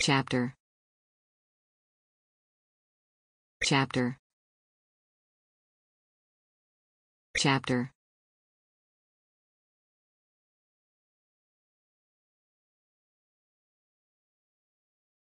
chapter. Chapter. Chapter.